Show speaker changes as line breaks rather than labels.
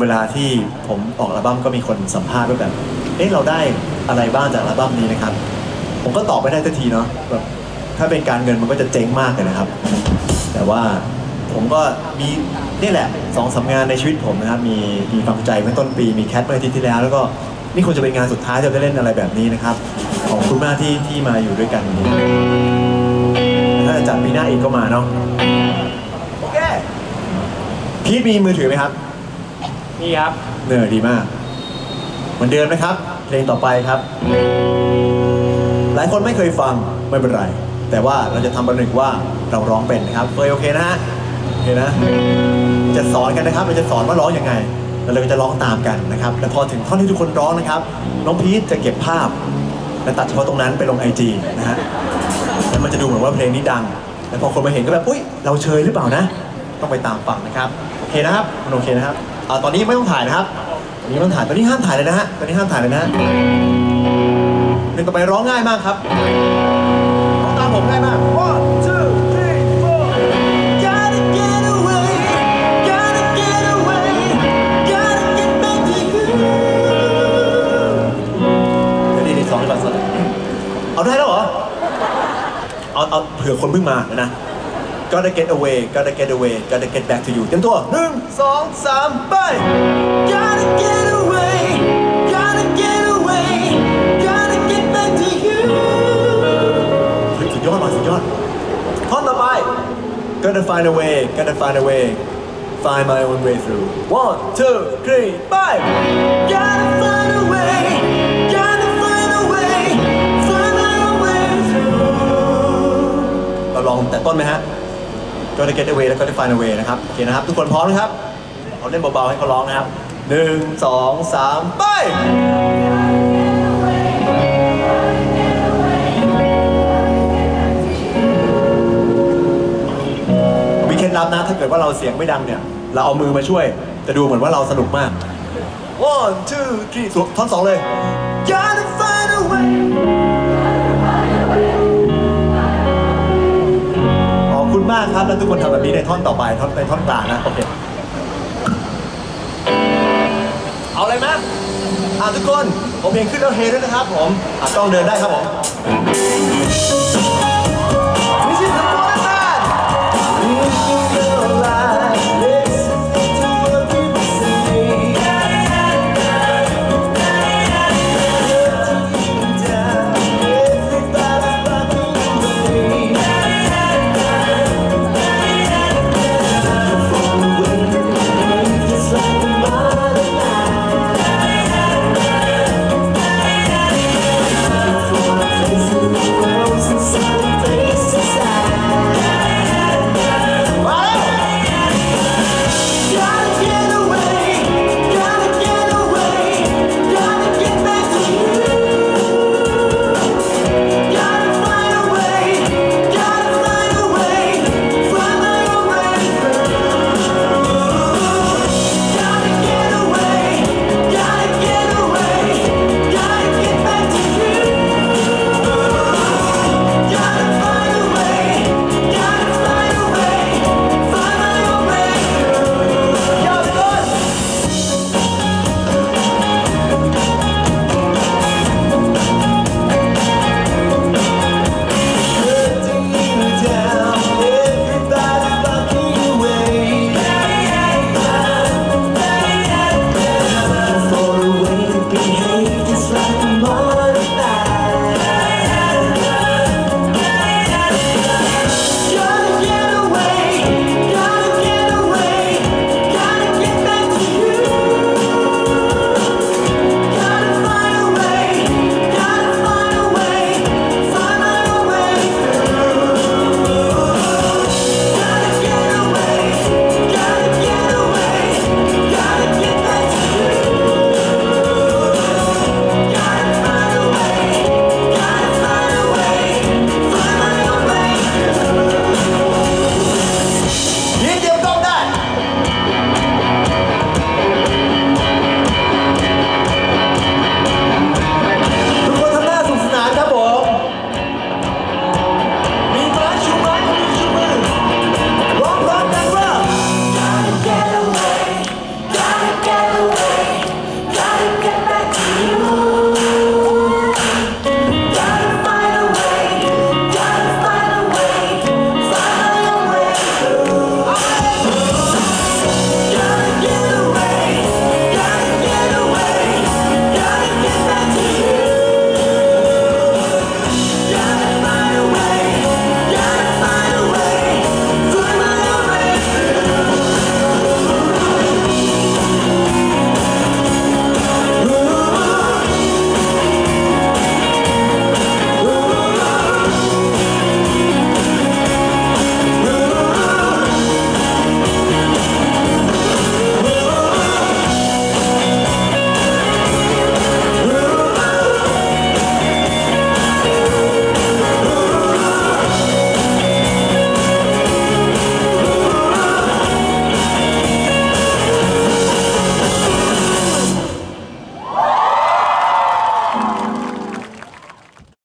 เวลาที่ผมออกอัลบั้มก็มีคนสัมภาษณ์ว่าแบบ เอ๊ะเราได้อะไรบ้างจากอัลบั้มนี้นะครับ ผมก็ตอบไม่ได้ทันทีเนาะแบบถ้าเป็นการเงินมันก็จะเจ๊งมากเลยนะครับ แต่ว่าผมก็มีนี่แหละสองสางานในชีวิตผมนะครับมีมีความใจเมื่อต้นปีมีแคทเมื่ออาทิตย์ที่แล้ว แล้วก็นี่คงจะเป็นงานสุดท้ายที่เราจะเล่นอะไรแบบนี้นะครับ ขอบคุณมากที่ที่มาอยู่ด้วยกันวันนี้ถ้าจะจัดปีหน้าอีกก็มาเนาะโอเคพีทมีมือถือไหมครับ
นี่ครับ
เนอดีมาก เหมือนเดิมนะครับ เพลงต่อไปครับ หลายคนไม่เคยฟังไม่เป็นไร แต่ว่าเราจะทำประหนึ่งว่าเราร้องเป็นนะครับเฟยโอเคนะฮะโอเคนะ จะสอนกันนะครับเราจะสอนว่าร้องยังไงแล้วเราจะร้องตามกันนะครับแล้วพอถึงท่อนที่ทุกคนร้องนะครับน้องพีทจะเก็บภาพและตัดเฉพาะตรงนั้นไปลงไอจีนะฮะแล้วมันจะดูเหมือนว่าเพลงนี้ดัง แล้วพอคนมาเห็นก็แบบ อุ้ยเราเชยหรือเปล่านะ ต้องไปตามฟังนะครับโอเคนะครับมันโอเคนะครับอ่าตอนนี้ไม่ต้องถ่ายนะครับตอนนี้ไม่ต้องถ่ายตอนนี้ห้ามถ่ายเลยนะฮะตอนนี้ห้ามถ่ายเลยนะฮะเพลงต่อไปร้องง่ายมากครับร้องตามผมง่ายมาก one two three four gotta get away gotta get away gotta get back to you เดี๋ยวดีดีสองดีกว่าสองเอาได้แล้วเหรอเอาเอาเผื่อคนเพิ่งมานะ gotta get away gotta get away gotta get back to you เตรียมตัวหนึ่งสองสามไป gotta get away gotta get away gotta get back to you เฮ้ยสุดยอดมาสุดยอดท่อนต่อไป gotta find a way gotta find a way find my own way through one two three five gotta find a way gotta find a way find my own way through เราลองแต่ต้นไหมฮะ gotta get away แล้ว gotta find a way นะครับ โอเคนะครับ ทุกคนพร้อมนะครับเอาเล่นเบาๆให้เขาร้องนะครับหนึ่งสองสามไปมีเคล็ดลับนะ ถ้าเกิดว่าเราเสียงไม่ดังเนี่ย เราเอามือมาช่วย จะดูเหมือนว่าเราสนุกมาก one two three ท่อนสองเลย gotta find a way ากครับ แล้วทุกคนทำแบบนี้ในท่อนต่อไปท่อนในท่อนกลางนะ โอเค เอาเลยไหมอะทุกคน ผมเพลงขึ้นแล้วเฮด้วยนะครับผมต้องเดินได้ครับผม